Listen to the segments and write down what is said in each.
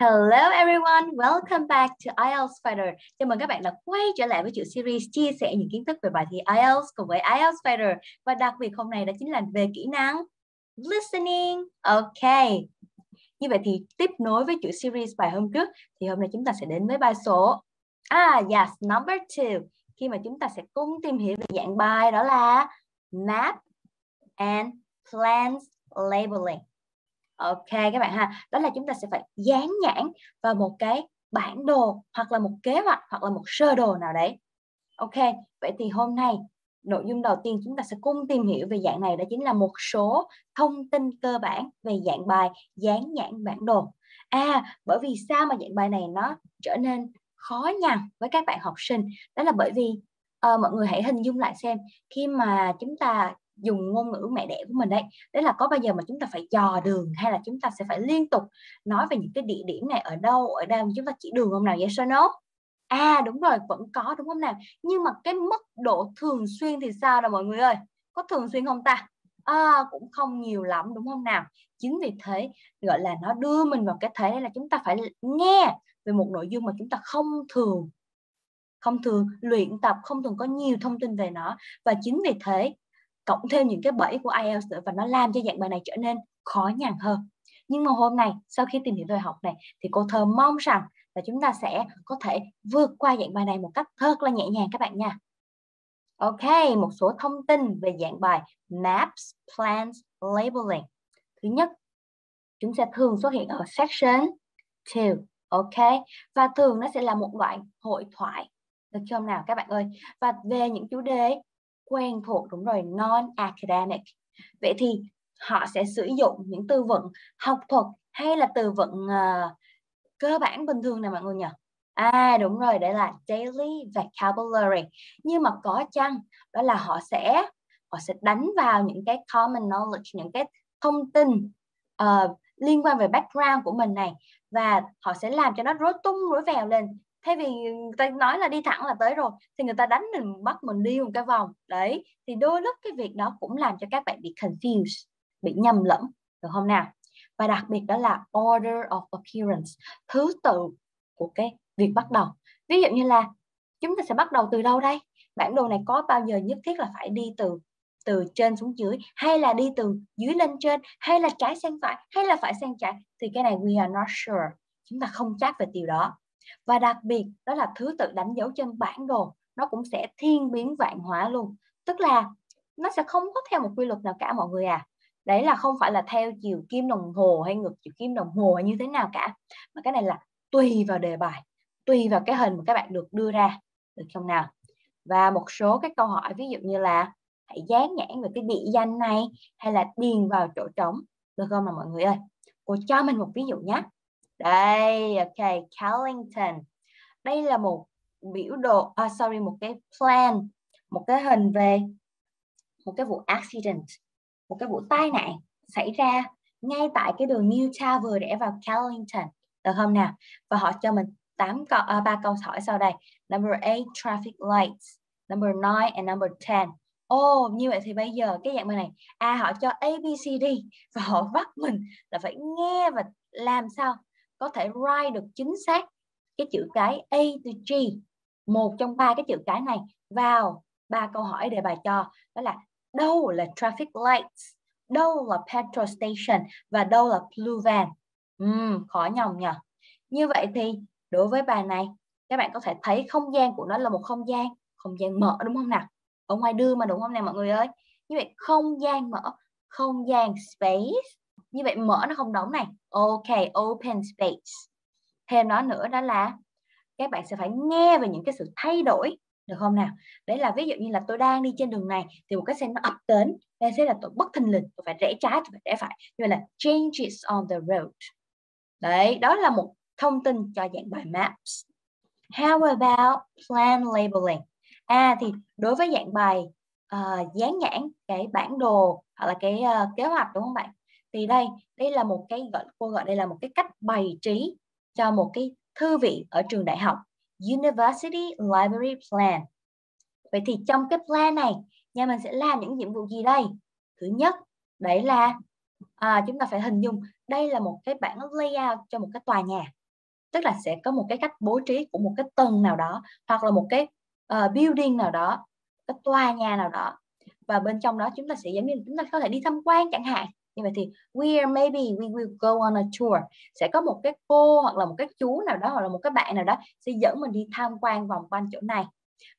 Hello everyone, welcome back to IELTS Fighter. Chào mừng các bạn đã quay trở lại với chuỗi series chia sẻ những kiến thức về bài thi IELTS cùng với IELTS Fighter và đặc biệt hôm nay đó chính là về kỹ năng listening. Ok. Như vậy thì tiếp nối với chuỗi series bài hôm trước thì hôm nay chúng ta sẽ đến với bài số Ah, yes, number two. Khi mà chúng ta sẽ cùng tìm hiểu về dạng bài đó là map and plans labeling. Ok các bạn ha, đó là chúng ta sẽ phải dán nhãn vào một cái bản đồ hoặc là một kế hoạch hoặc là một sơ đồ nào đấy. Ok, vậy thì hôm nay nội dung đầu tiên chúng ta sẽ cùng tìm hiểu về dạng này đó chính là một số thông tin cơ bản về dạng bài dán nhãn bản đồ. À, bởi vì sao mà dạng bài này nó trở nên khó nhằn với các bạn học sinh? Đó là bởi vì uh, mọi người hãy hình dung lại xem khi mà chúng ta dùng ngôn ngữ mẹ đẻ của mình đấy. Đấy là có bao giờ mà chúng ta phải dò đường hay là chúng ta sẽ phải liên tục nói về những cái địa điểm này ở đâu ở đâu chúng ta chỉ đường không nào vậy sao nốt? À đúng rồi vẫn có đúng không nào? Nhưng mà cái mức độ thường xuyên thì sao nào mọi người ơi? Có thường xuyên không ta? À, cũng không nhiều lắm đúng không nào? Chính vì thế gọi là nó đưa mình vào cái thế là chúng ta phải nghe về một nội dung mà chúng ta không thường không thường luyện tập không thường có nhiều thông tin về nó. Và chính vì thế cộng thêm những cái bẫy của IELTS nữa và nó làm cho dạng bài này trở nên khó nhằn hơn nhưng mà hôm nay sau khi tìm hiểu bài học này thì cô thơ mong rằng là chúng ta sẽ có thể vượt qua dạng bài này một cách thật là nhẹ nhàng các bạn nha Ok, một số thông tin về dạng bài Maps, Plans, Labeling. Thứ nhất, chúng sẽ thường xuất hiện ở section 2. Ok, và thường nó sẽ là một đoạn hội thoại. Được không nào các bạn ơi? Và về những chủ đề quen thuộc đúng rồi non academic vậy thì họ sẽ sử dụng những từ vựng học thuật hay là từ vựng uh, cơ bản bình thường này mọi người nhỉ? À đúng rồi đấy là daily vocabulary. Nhưng mà có chăng đó là họ sẽ họ sẽ đánh vào những cái common knowledge những cái thông tin uh, liên quan về background của mình này và họ sẽ làm cho nó rối tung rối vèo lên thay vì người ta nói là đi thẳng là tới rồi, thì người ta đánh mình bắt, mình đi một cái vòng. Đấy, thì đôi lúc cái việc đó cũng làm cho các bạn bị confused, bị nhầm lẫn. Được không nào? Và đặc biệt đó là order of appearance, thứ tự của cái việc bắt đầu. Ví dụ như là, chúng ta sẽ bắt đầu từ đâu đây? Bản đồ này có bao giờ nhất thiết là phải đi từ từ trên xuống dưới, hay là đi từ dưới lên trên, hay là trái sang phải, hay là phải sang trái? Thì cái này we are not sure. Chúng ta không chắc về điều đó và đặc biệt, đó là thứ tự đánh dấu trên bản đồ, nó cũng sẽ thiên biến vạn hóa luôn. Tức là nó sẽ không có theo một quy luật nào cả mọi người à. Đấy là không phải là theo chiều kim đồng hồ hay ngược chiều kim đồng hồ hay như thế nào cả. Mà cái này là tùy vào đề bài, tùy vào cái hình mà các bạn được đưa ra. Được không nào? Và một số các câu hỏi, ví dụ như là hãy dán nhãn về cái địa danh này hay là điền vào chỗ trống. Được không nào mọi người ơi? Cô cho mình một ví dụ nhé đây ok Callington. Đây là một biểu đồ à, sorry một cái plan một cái hình về một cái vụ accident một cái vụ tai nạn xảy ra ngay tại cái đường New vừa để vào Callington. Được không nào? Và họ cho mình tám câu à, ba câu hỏi sau đây. Number 8 traffic lights. Number 9 and number 10 Ồ, oh, như vậy thì bây giờ cái dạng bài này à họ cho A B C D. Và họ bắt mình là phải nghe và làm sao? Có thể write được chính xác cái chữ cái A to G một trong ba cái chữ cái này vào ba câu hỏi để bài cho. Đó là đâu là traffic lights? Đâu là petrol station? Và đâu là blue van? Uhm, khó nhồng nhỉ như vậy thì đối với bài này các bạn có thể thấy không gian của nó là một không gian không gian mở đúng không nào? Ở ngoài đưa mà đúng không nào mọi người ơi? Như vậy không gian mở không gian space như vậy mở nó không đóng này. Ok open space. Thêm đó nữa đó là các bạn sẽ phải nghe về những cái sự thay đổi. Được không nào? Đấy là ví dụ như là tôi đang đi trên đường này thì một cái xe nó ập đến. Đây sẽ là tôi bất thình lình tôi phải rẽ trái tôi phải rẽ phải. Như vậy là changes on the road. Đấy đó là một thông tin cho dạng bài maps. How about plan labeling? À thì đối với dạng bài uh, dán nhãn cái bản đồ hoặc là cái uh, kế hoạch đúng không bạn? Thì đây đây là một cái gọi cô gọi đây là một cái cách bày trí cho một cái thư viện ở trường đại học University Library Plan. Vậy thì trong cái plan này nhà mình sẽ làm những nhiệm vụ gì đây? Thứ nhất đấy là à, chúng ta phải hình dung đây là một cái bản layout cho một cái tòa nhà. Tức là sẽ có một cái cách bố trí của một cái tầng nào đó hoặc là một cái uh, building nào đó cái tòa nhà nào đó. Và bên trong đó chúng ta sẽ giống như chúng ta có thể đi tham quan chẳng hạn như vậy thì we are maybe we will go on a tour. Sẽ có một cái cô hoặc là một cái chú nào đó hoặc là một cái bạn nào đó sẽ dẫn mình đi tham quan vòng quanh chỗ này.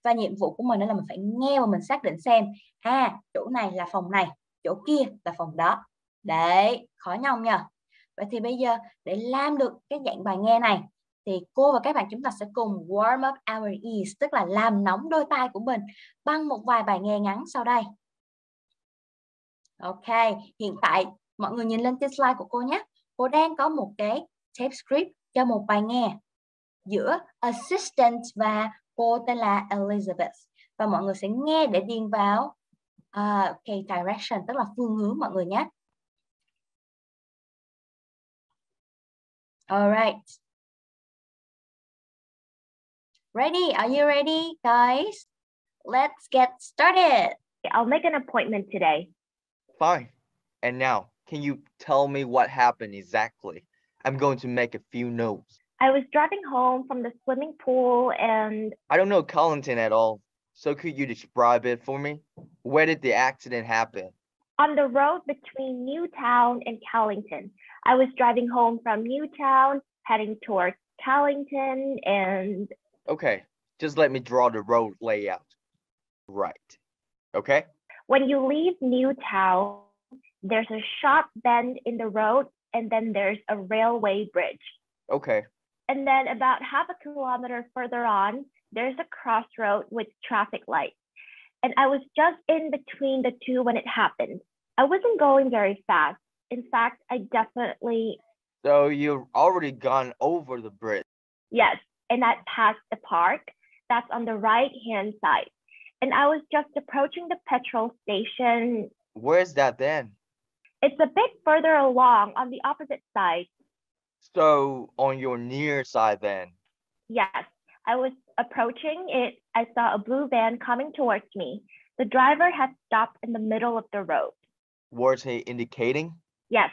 Và nhiệm vụ của mình là mình phải nghe và mình xác định xem à chỗ này là phòng này, chỗ kia là phòng đó. Đấy, khó nhau nhờ. Vậy thì bây giờ để làm được cái dạng bài nghe này, thì cô và các bạn chúng ta sẽ cùng warm up our ears, tức là làm nóng đôi tai của mình bằng một vài bài nghe ngắn sau đây. Ok, hiện tại mọi người nhìn lên trên slide của cô nhé. Cô đang có một cái tape script cho một bài nghe giữa assistant và cô tên là Elizabeth. Và mọi người sẽ nghe để điền vào à, uh, okay, direction, tức là phương hướng mọi người nhé. Alright. Ready? Are you ready, guys? Let's get started. I'll make an appointment today. Fine. And now, can you tell me what happened exactly? I'm going to make a few notes. I was driving home from the swimming pool and I don't know Collington at all. So could you describe it for me? Where did the accident happen? on the road between Newtown and Callington. I was driving home from Newtown, heading towards Callington, and Okay, just let me draw the road layout. Right. Okay? When you leave Newtown, there's a sharp bend in the road, and then there's a railway bridge. Okay. And then about half a kilometer further on, there's a crossroad with traffic lights. And I was just in between the two when it happened. I wasn't going very fast. In fact, I definitely, So you've already gone over the bridge. yes, and I passed the park that's on the right hand side. And I was just approaching the petrol station. Where's that then? It's a bit further along on the opposite side. So on your near side then. Yes, I was approaching it. I saw a blue van coming towards me. The driver had stopped in the middle of the road. Was he indicating? Yes,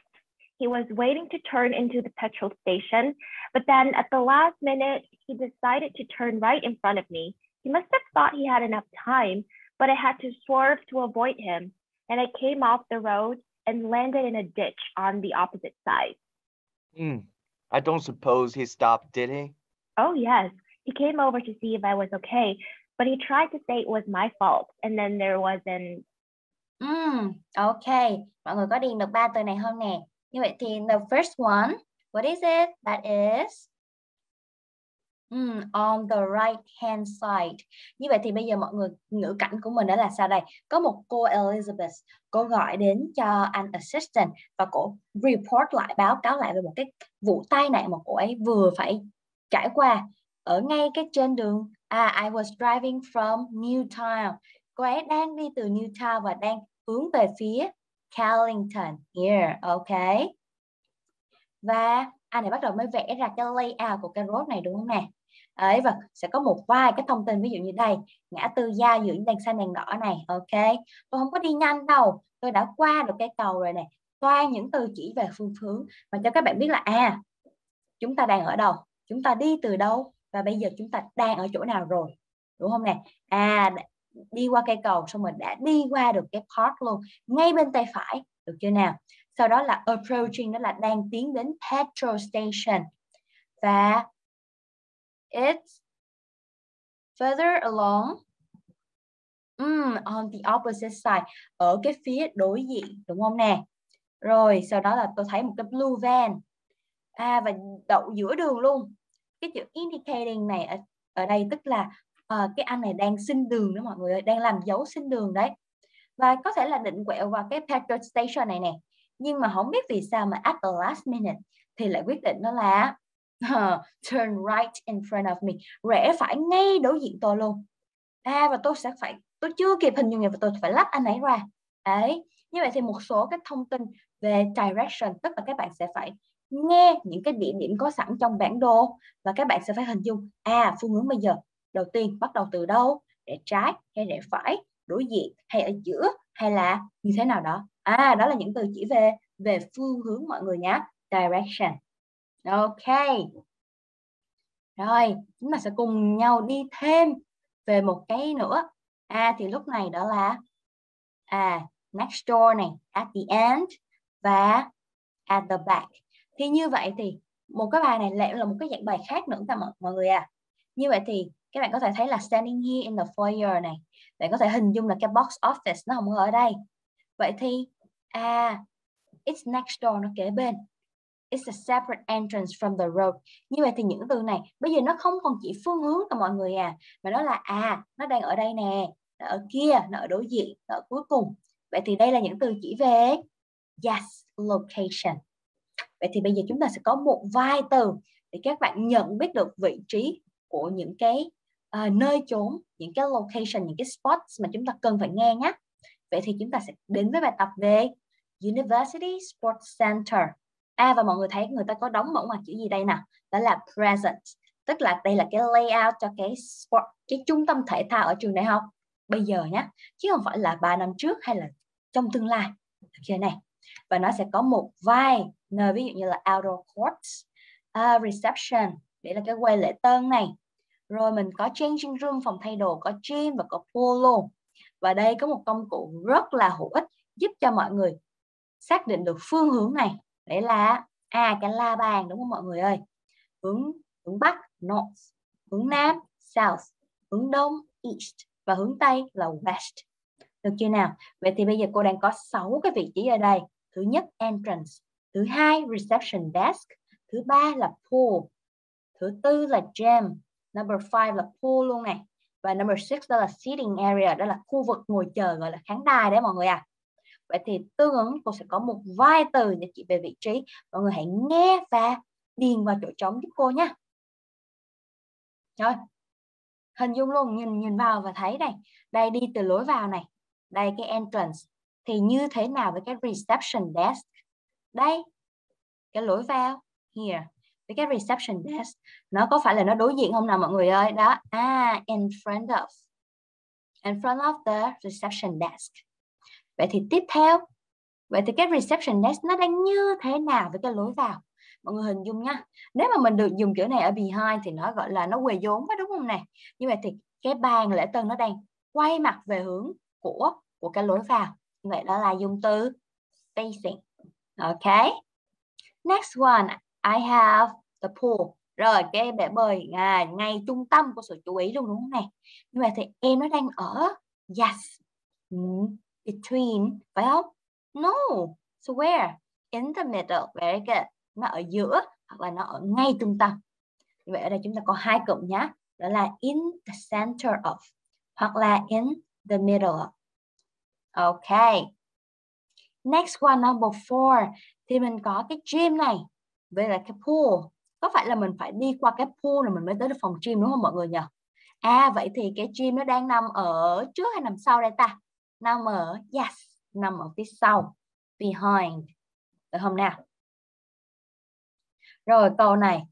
he was waiting to turn into the petrol station, but then at the last minute, he decided to turn right in front of me. He must have thought he had enough time, but I had to swerve to avoid him, and I came off the road and landed in a ditch on the opposite side. Hmm. I don't suppose he stopped, did he? Oh, yes, he came over to see if I was okay, but he tried to say it was my fault, and then there was an Ừm, ok, mọi người có điền được ba từ này không nè? Như vậy thì the first one, what is it? That is Mm, on the right hand side. Như vậy thì bây giờ mọi người ngữ cảnh của mình đó là sao đây? Có một cô Elizabeth, cô gọi đến cho anh assistant và cô report lại báo cáo lại về một cái vụ tai nạn mà cô ấy vừa phải trải qua ở ngay cái trên đường à I was driving from Newtown cô ấy đang đi từ Newtown và đang hướng về phía Callington here Okay. và anh này bắt đầu mới vẽ ra cái layout của cái road này, đúng không nè? Ấy và sẽ có một vài cái thông tin, ví dụ như đây, ngã tư giao giữa đèn xanh, đèn đỏ này, ok? Tôi không có đi nhanh đâu, tôi đã qua được cái cầu rồi nè. Toàn những từ chỉ về phương hướng và cho các bạn biết là à chúng ta đang ở đâu? Chúng ta đi từ đâu? Và bây giờ chúng ta đang ở chỗ nào rồi? Đúng không nè? À đi qua cây cầu xong rồi đã đi qua được cái park luôn, ngay bên tay phải, được chưa nào? Sau đó là approaching đó là đang tiến đến petrol station. Và it's further along mm, on the opposite side ở cái phía đối diện đúng không nè? Rồi sau đó là tôi thấy một cái blue van. À và đậu giữa đường luôn. Cái chữ indicating này ở, ở đây tức là uh, cái anh này đang xin đường đó mọi người ơi, đang làm dấu xin đường đấy. Và có thể là định quẹo vào cái petrol station này nè nhưng mà không biết vì sao mà at the last minute thì lại quyết định đó là uh, turn right in front of me rẽ phải ngay đối diện tôi luôn. À và tôi sẽ phải tôi chưa kịp hình dung và tôi phải lách anh ấy ra. Ấy như vậy thì một số cái thông tin về direction tức là các bạn sẽ phải nghe những cái địa điểm có sẵn trong bản đồ và các bạn sẽ phải hình dung à phương hướng bây giờ đầu tiên bắt đầu từ đâu rẽ trái hay rẽ phải đối diện hay ở giữa hay là như thế nào đó à đó là những từ chỉ về về phương hướng mọi người nhé direction. Ok. Rồi chúng ta sẽ cùng nhau đi thêm về một cái nữa. À thì lúc này đó là à next door này at the end và at the back. Thì như vậy thì một cái bài này lại là một cái dạng bài khác nữa cả mọi, mọi người à. Như vậy thì các bạn có thể thấy là standing here in the foyer này. Bạn có thể hình dung là cái box office nó không ở đây. Vậy thì à it's next door nó kế bên. It's a separate entrance from the road. Như vậy thì những từ này bây giờ nó không còn chỉ phương hướng cho mọi người à mà nó là à nó đang ở đây nè nó ở kia nó ở đối diện nó ở cuối cùng. Vậy thì đây là những từ chỉ về yes location. Vậy thì bây giờ chúng ta sẽ có một vài từ để các bạn nhận biết được vị trí của những cái uh, nơi chốn những cái location những cái spots mà chúng ta cần phải nghe nhé. Vậy thì chúng ta sẽ đến với bài tập về University Sports Center. À và mọi người thấy người ta có đóng mẫu ngoặc chữ gì đây nào đó là present. Tức là đây là cái layout cho cái sport cái trung tâm thể thao ở trường đại học. Bây giờ nhé chứ không phải là 3 năm trước hay là trong tương lai. Ok này. Và nó sẽ có một vài nơi ví dụ như là outdoor courts uh, reception. Để là cái quầy lễ tân này. Rồi mình có changing room phòng thay đồ có gym và có pool luôn. Và đây có một công cụ rất là hữu ích giúp cho mọi người xác định được phương hướng này. Đấy là à cái la bàn, đúng không mọi người ơi? Hướng hướng bắc, north, hướng nam, south, hướng đông, east và hướng tây là west. Được chưa nào? Vậy thì bây giờ cô đang có 6 cái vị trí ở đây. Thứ nhất, entrance. Thứ hai, reception desk. Thứ ba là pool. Thứ tư là gym. Number five là pool luôn này. Và number six đó là seating area, đó là khu vực ngồi chờ gọi là khán đài đấy mọi người à vậy thì tương ứng cô sẽ có một vài từ để chỉ về vị trí. Mọi người hãy nghe và điền vào chỗ trống giúp cô nhé rồi, hình dung luôn, nhìn nhìn vào và thấy đây đây đi từ lối vào này. Đây cái entrance. Thì như thế nào với cái reception desk? Đây, cái lối vào here với cái reception desk. Nó có phải là nó đối diện không nào mọi người ơi? Đó. À in front of. In front of the reception desk vậy thì tiếp theo. Vậy thì cái reception desk nó đang như thế nào với cái lối vào? Mọi người hình dung nhá. Nếu mà mình được dùng chữ này ở behind thì nó gọi là nó quề vốn phải đúng không này như vậy thì cái bàn lễ tân nó đang quay mặt về hướng của của cái lối vào. Vậy đó là dùng từ facing ok. Next one. I have the pool. Rồi cái bể bơi à, ngay trung tâm của sự chú ý luôn đúng không này như vậy thì em nó đang ở. Yes. Ừ between phải không no, so where? In the middle, very good. Nó ở giữa, hoặc là nó ở ngay trung tâm. Như vậy ở đây chúng ta có hai cụm nhé đó là in the center of, hoặc là in the middle of. Ok. Next one, number four. Thì mình có cái gym này với là cái pool. Có phải là mình phải đi qua cái pool rồi mình mới tới được phòng gym đúng không mọi người nhỉ? À vậy thì cái gym nó đang nằm ở trước hay nằm sau đây ta? Nằm ở yes nằm ở phía sau behind. Được không nào? Rồi câu này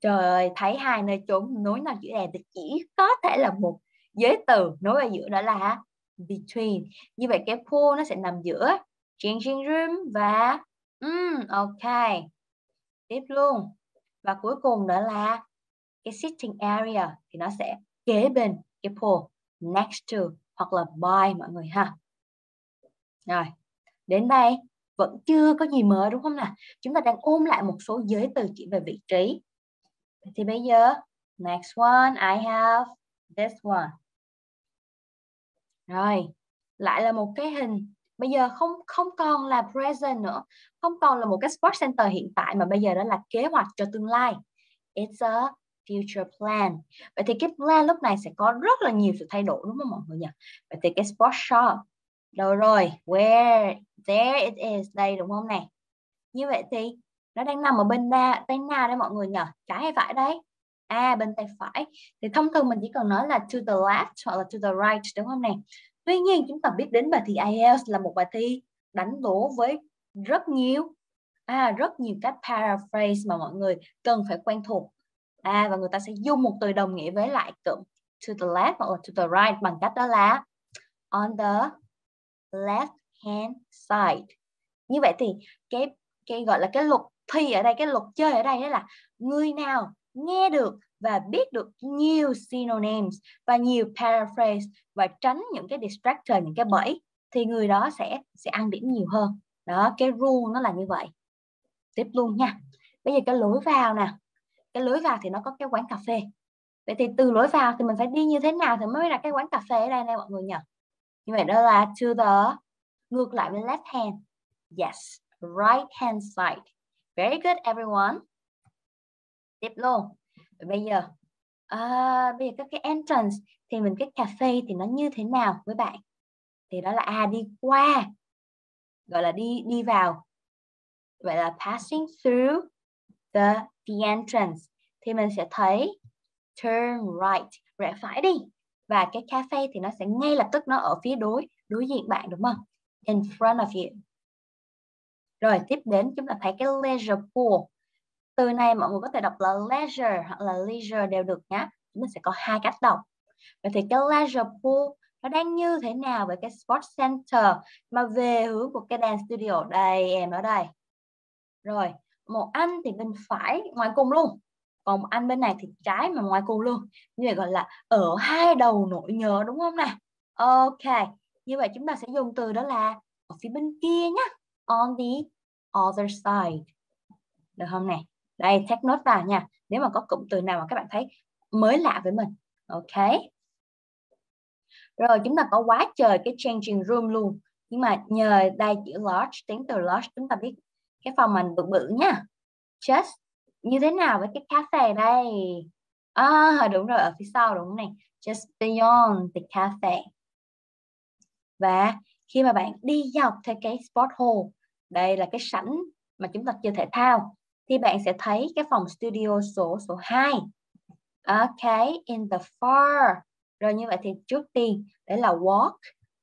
trời ơi thấy hai nơi trốn nối nào chữ này thì chỉ có thể là một giới từ nối ở giữa đó là between. Như vậy cái pool nó sẽ nằm giữa changing room và um, ok tiếp luôn. Và cuối cùng đó là cái sitting area thì nó sẽ kế bên cái pool next to hoặc là by mọi người ha. Rồi, đến đây, vẫn chưa có gì mới đúng không nào? Chúng ta đang ôm lại một số giới từ chỉ về vị trí. Thì bây giờ, next one, I have this one. Rồi, lại là một cái hình. Bây giờ không không còn là present nữa. Không còn là một cái sport center hiện tại, mà bây giờ đó là kế hoạch cho tương lai. It's a future plan. Vậy thì cái plan lúc này sẽ có rất là nhiều sự thay đổi đúng không mọi người nhỉ? Vậy thì cái sport shop đâu rồi where there it is đây đúng không này như vậy thì nó đang nằm ở bên đa, tay nào đây mọi người nhỉ? Trái hay phải đấy? À bên tay phải. Thì thông thường mình chỉ cần nói là to the left hoặc là to the right đúng không này Tuy nhiên chúng ta biết đến bài thi IELTS là một bài thi đánh đố với rất nhiều à, rất nhiều cách paraphrase mà mọi người cần phải quen thuộc. À, và người ta sẽ dùng một từ đồng nghĩa với lại cụm to the left hoặc là to the right bằng cách đó là on the left hand side. Như vậy thì cái cái gọi là cái luật thi ở đây, cái luật chơi ở đây đó là người nào nghe được và biết được nhiều synonyms và nhiều paraphrase và tránh những cái distractor những cái bẫy thì người đó sẽ sẽ ăn điểm nhiều hơn. Đó cái rule nó là như vậy. Tiếp luôn nha. Bây giờ cái lối vào nè cái lối vào thì nó có cái quán cà phê. Vậy thì từ lối vào thì mình phải đi như thế nào thì mới là cái quán cà phê ở đây này mọi người nhỉ? Như vậy đó là to the ngược lại với left hand. Yes right hand side. Very good everyone. Tiếp luôn. Bây giờ à, bây giờ các cái entrance thì mình cái cà phê thì nó như thế nào với bạn? Thì đó là à đi qua gọi là đi đi vào. Vậy là passing through the the entrance. Thì mình sẽ thấy turn right. Rẽ phải đi. Và cái cafe thì nó sẽ ngay lập tức nó ở phía đối đối diện bạn, đúng không? In front of you. Rồi, tiếp đến chúng ta thấy cái leisure pool. Từ này mọi người có thể đọc là leisure hoặc là leisure đều được nhé chúng ta sẽ có hai cách đọc. Vậy thì cái leisure pool nó đang như thế nào với cái sports center? Mà về hướng của cái dance studio? Đây, em ở đây. Rồi một anh thì bên phải, ngoài cùng luôn. Còn một anh bên này thì trái mà ngoài cùng luôn. Như vậy gọi là ở hai đầu nỗi nhớ đúng không nè? Ok, như vậy chúng ta sẽ dùng từ đó là ở phía bên kia nhá. On the other side. Được không này đây, take note vào nha. Nếu mà có cụm từ nào mà các bạn thấy mới lạ với mình. Ok. Rồi, chúng ta có quá trời cái changing room luôn. Nhưng mà nhờ đây chữ large, tiếng từ large, chúng ta biết cái phòng mình bự bự nhá just, như thế nào với cái cafe đây? À đúng rồi, ở phía sau đúng này? Just beyond the cafe. Và khi mà bạn đi dọc theo cái sport hall, đây là cái sảnh mà chúng ta chơi thể thao, thì bạn sẽ thấy cái phòng studio số số 2 ok in the far. Rồi như vậy thì trước tiên, để là walk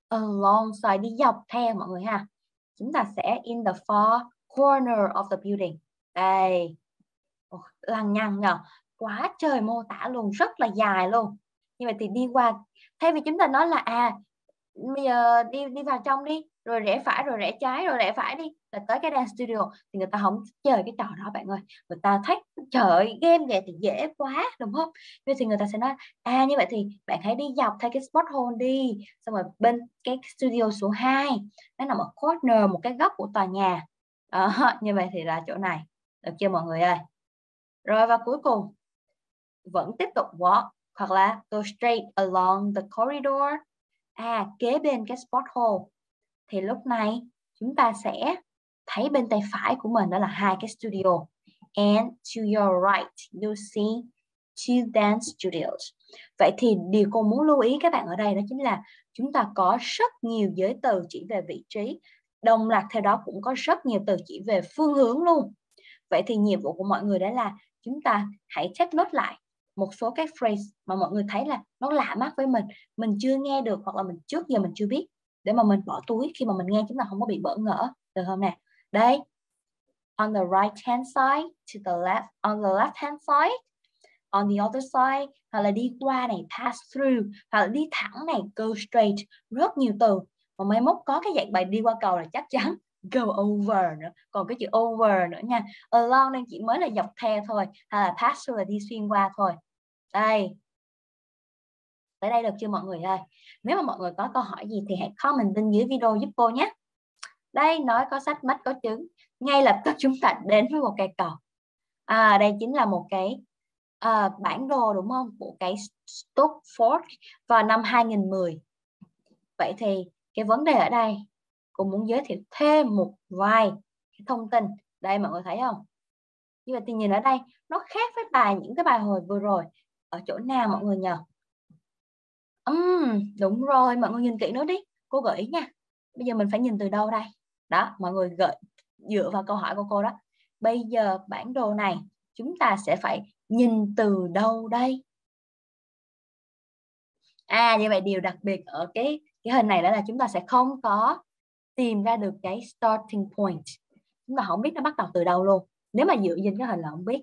alongside, đi dọc theo mọi người ha. Chúng ta sẽ in the far corner of the building. Đây. Lằng nhằng nhờ. Quá trời mô tả luôn, rất là dài luôn. Như vậy thì đi qua, thay vì chúng ta nói là à bây giờ đi đi vào trong đi, rồi rẽ phải, rồi rẽ trái, rồi rẽ phải đi, là tới cái dance studio, thì người ta không chơi cái trò đó bạn ơi. Người ta thấy, trời, game vậy thì dễ quá, đúng không? Vậy thì người ta sẽ nói à như vậy thì bạn hãy đi dọc theo cái spot hole đi, xong rồi bên cái studio số 2 nó nằm ở corner, một cái góc của tòa nhà đó, ờ, như vậy thì là chỗ này. Được chưa mọi người ơi? Rồi và cuối cùng vẫn tiếp tục walk hoặc là go straight along the corridor. À kế bên cái spot hole. Thì lúc này chúng ta sẽ thấy bên tay phải của mình đó là hai cái studio. And to your right you see two dance studios. Vậy thì điều cô muốn lưu ý các bạn ở đây đó chính là chúng ta có rất nhiều giới từ chỉ về vị trí đồng loạt theo đó cũng có rất nhiều từ chỉ về phương hướng luôn. Vậy thì nhiệm vụ của mọi người đó là chúng ta hãy check nốt lại một số cái phrase mà mọi người thấy là nó lạ mắt với mình mình chưa nghe được hoặc là mình trước giờ mình chưa biết, để mà mình bỏ túi khi mà mình nghe chúng ta không có bị bỡ ngỡ. Được không nè? Đây, on the right hand side to the left, on the left hand side, on the other side, hoặc là đi qua này, pass through, hoặc là đi thẳng này, go straight, rất nhiều từ mà mấy mốt có cái dạng bài đi qua cầu là chắc chắn go over nữa. Còn cái chữ over nữa nha along nên chỉ mới là dọc theo thôi hay là pass through là đi xuyên qua thôi. Đây. Tới đây được chưa mọi người ơi? Nếu mà mọi người có câu hỏi gì thì hãy comment bên dưới video giúp cô nhé. Đây nói có sách mắt có trứng. Ngay lập tức chúng ta đến với một cây cầu. À đây chính là một cái à, bản đồ đúng không? Của cái Stockford vào năm 2010 vậy thì cái vấn đề ở đây cô muốn giới thiệu thêm một vài cái thông tin. Đây mọi người thấy không? Nhưng mà thì nhìn ở đây nó khác với bài những cái bài hồi vừa rồi. Ở chỗ nào mọi người nhờ? Uhm, đúng rồi mọi người nhìn kỹ nó đi. Cô gợi ý nha. Bây giờ mình phải nhìn từ đâu đây? Đó mọi người gợi dựa vào câu hỏi của cô đó. Bây giờ bản đồ này chúng ta sẽ phải nhìn từ đâu đây? À như vậy điều đặc biệt ở cái cái hình này đó là chúng ta sẽ không có tìm ra được cái starting point. Chúng ta không biết nó bắt đầu từ đâu luôn. Nếu mà dựa trên cái hình là không biết.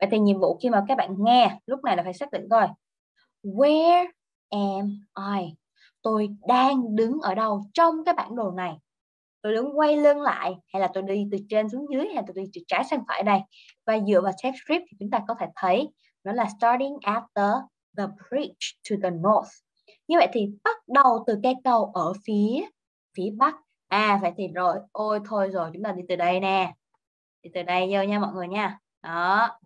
Vậy thì nhiệm vụ khi mà các bạn nghe, lúc này là phải xác định coi, where am I? Tôi đang đứng ở đâu trong cái bản đồ này? Tôi đứng quay lưng lại hay là tôi đi từ trên xuống dưới hay là tôi đi từ trái sang phải đây? Và dựa vào text script thì chúng ta có thể thấy nó là starting at the the bridge to the north như vậy thì bắt đầu từ cây cầu ở phía phía bắc. À vậy thì rồi, ôi thôi rồi, chúng ta đi từ đây nè. Đi từ đây vô nha mọi người nha. Đó.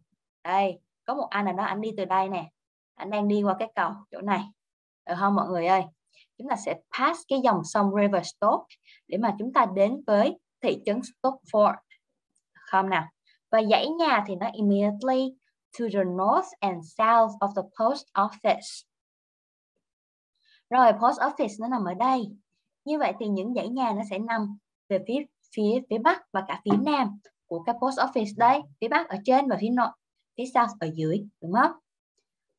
Đây, có một anh nào đó, anh đi từ đây nè. Anh đang đi qua cái cầu chỗ này. Được không mọi người ơi? Chúng ta sẽ pass cái dòng sông River Stoke để mà chúng ta đến với thị trấn Stockford không nào. Và dãy nhà thì nó immediately to the north and south of the post office rồi, post office nó nằm ở đây. Như vậy thì những dãy nhà nó sẽ nằm về phía phía phía bắc và cả phía nam của cái post office đấy. Phía bắc ở trên và phía nội, phía south ở dưới, đúng không?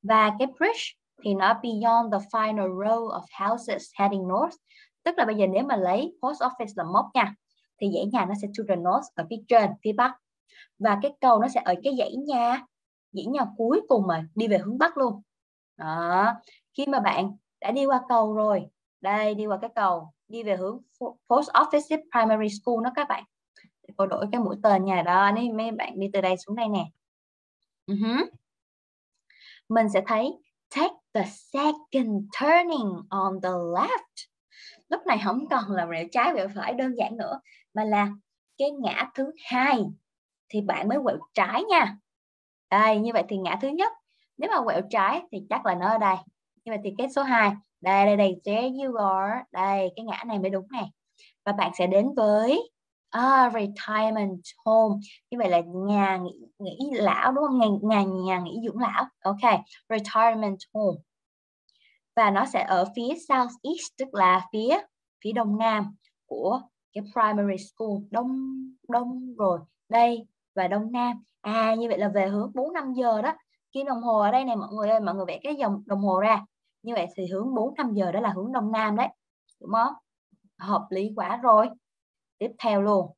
Và cái bridge thì nó beyond the final row of houses heading north. Tức là bây giờ nếu mà lấy post office là mốc nha, thì dãy nhà nó sẽ to the north ở phía trên, phía bắc. Và cái cầu nó sẽ ở cái dãy nhà dãy nhà cuối cùng mà đi về hướng bắc luôn. Đó. Khi mà bạn đã đi qua cầu rồi. Đây, đi qua cái cầu. Đi về hướng post office primary school đó các bạn. Cô đổi cái mũi tên nhà đó nên mấy bạn đi từ đây xuống đây nè. Uh-huh. mình sẽ thấy, take the second turning on the left. Lúc này không còn là rẽ trái, rẽ phải đơn giản nữa, mà là cái ngã thứ hai thì bạn mới quẹo trái nha. Đây, như vậy thì ngã thứ nhất. Nếu mà quẹo trái thì chắc là nó ở đây như vậy thì kết số 2 đây đây đây there you are đây cái ngã này mới đúng này và bạn sẽ đến với a retirement home. Như vậy là nhà nghỉ, nghỉ lão đúng không? Nhà, nhà nhà nghỉ dưỡng lão. Ok retirement home. Và nó sẽ ở phía south east tức là phía phía đông nam của cái primary school. Đông đông rồi. Đây và đông nam. À như vậy là về hướng 4 5 giờ đó kim đồng hồ ở đây này, mọi người ơi, mọi người vẽ cái dòng đồng hồ ra. Như vậy thì hướng 4 5 giờ đó là hướng đông nam đấy. Đúng không? Hợp lý quá rồi. Tiếp theo luôn.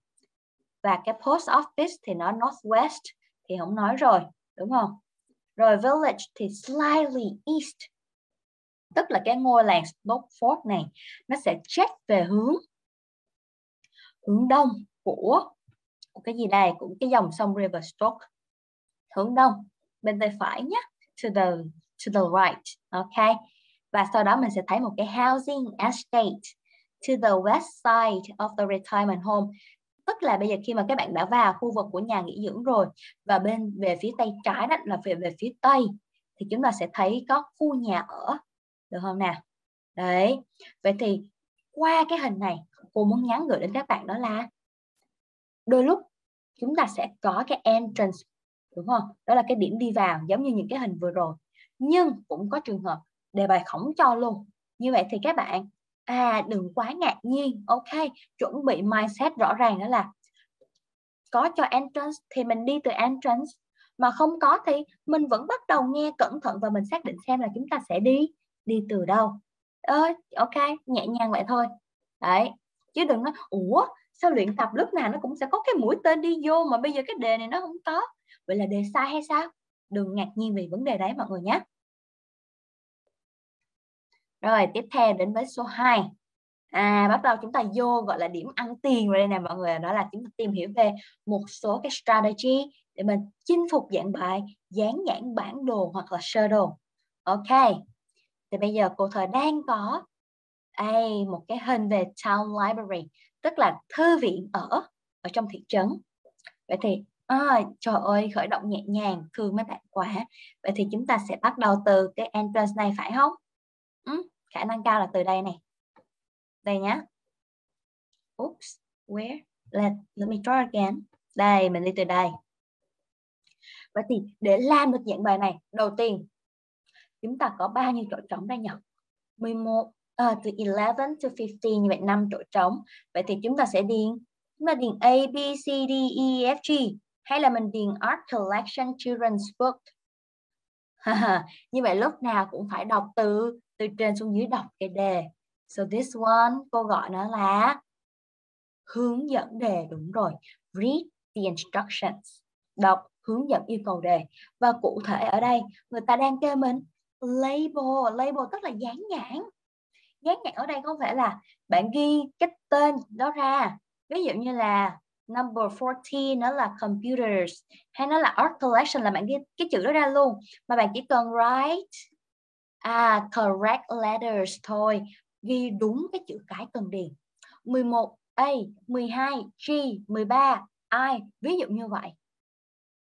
Và cái post office thì nó northwest thì không nói rồi, đúng không? Rồi village thì slightly east. Tức là cái ngôi làng Stockford này, nó sẽ check về hướng hướng đông của của cái gì đây? Của cái dòng sông River Stoke. Hướng đông bên tay phải nhé to the to the right, ok. Và sau đó mình sẽ thấy một cái housing estate to the west side of the retirement home. Tức là bây giờ khi mà các bạn đã vào khu vực của nhà nghỉ dưỡng rồi, và bên, về phía tay trái đó, là về về phía tây, thì chúng ta sẽ thấy có khu nhà ở. Được không nào? Đấy. Vậy thì qua cái hình này, cô muốn nhắn gửi đến các bạn đó là, đôi lúc chúng ta sẽ có cái entrance đúng không? Đó là cái điểm đi vào giống như những cái hình vừa rồi. Nhưng cũng có trường hợp đề bài không cho luôn. Như vậy thì các bạn à đừng quá ngạc nhiên ok? Chuẩn bị mindset rõ ràng đó là có cho entrance thì mình đi từ entrance. Mà không có thì mình vẫn bắt đầu nghe cẩn thận và mình xác định xem là chúng ta sẽ đi đi từ đâu. Ờ, ok nhẹ nhàng vậy thôi. Đấy. Chứ đừng nói ủa sao luyện tập lúc nào nó cũng sẽ có cái mũi tên đi vô mà bây giờ cái đề này nó không có? Vậy là đề sai hay sao? Đừng ngạc nhiên vì vấn đề đấy mọi người nhé. Rồi, tiếp theo đến với số 2 à bắt đầu chúng ta vô gọi là điểm ăn tiền rồi đây nè mọi người đó là chúng ta tìm hiểu về một số cái strategy để mình chinh phục dạng bài, dán nhãn bản đồ hoặc là sơ đồ. Ok, thì bây giờ cô thời đang có đây một cái hình về town library, tức là thư viện ở ở trong thị trấn. Vậy thì à, trời ơi khởi động nhẹ nhàng thương mấy bạn quá. Vậy thì chúng ta sẽ bắt đầu từ cái entrance này phải không? Ừ, khả năng cao là từ đây này. Đây nhá. Oops where? Let let me try again. Đây mình đi từ đây. Vậy thì để làm được dạng bài này đầu tiên chúng ta có bao nhiêu chỗ trống đây nhỉ? 11 à, ờ, từ 11 to 15 như vậy 5 chỗ trống. Vậy thì chúng ta sẽ điền chúng ta điền A B C D E F G hay là mình điền Art Collection Children's Book? Như vậy lúc nào cũng phải đọc từ từ trên xuống dưới đọc cái đề. So this one, cô gọi nó là hướng dẫn đề, đúng rồi. Read the instructions. Đọc, hướng dẫn yêu cầu đề. Và cụ thể ở đây, người ta đang kêu mình label. Label tức là dán nhãn. Dán nhãn ở đây không phải là bạn ghi cái tên đó ra. Ví dụ như là number 14 nó là computers, hay nó là art collection là bạn ghi cái chữ đó ra luôn. Mà bạn chỉ cần write à correct letters thôi, ghi đúng cái chữ cái cần điền. 11 A 12 G 13 I, ví dụ như vậy.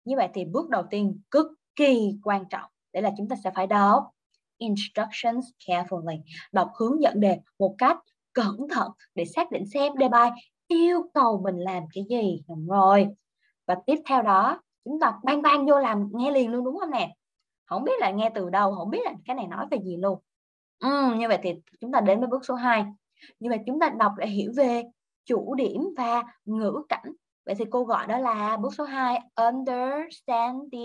Như vậy thì bước đầu tiên cực kỳ quan trọng, để là chúng ta sẽ phải đọc instructions carefully, đọc hướng dẫn đề một cách cẩn thận để xác định xem đề bài yêu cầu mình làm cái gì? Đúng rồi. Và tiếp theo đó chúng ta bang bang vô làm nghe liền luôn đúng không nè? Không biết là nghe từ đâu không biết là cái này nói về gì luôn. Ừ, như vậy thì chúng ta đến với bước số 2 như vậy chúng ta đọc để hiểu về chủ điểm và ngữ cảnh. Vậy thì cô gọi đó là bước số 2 understand the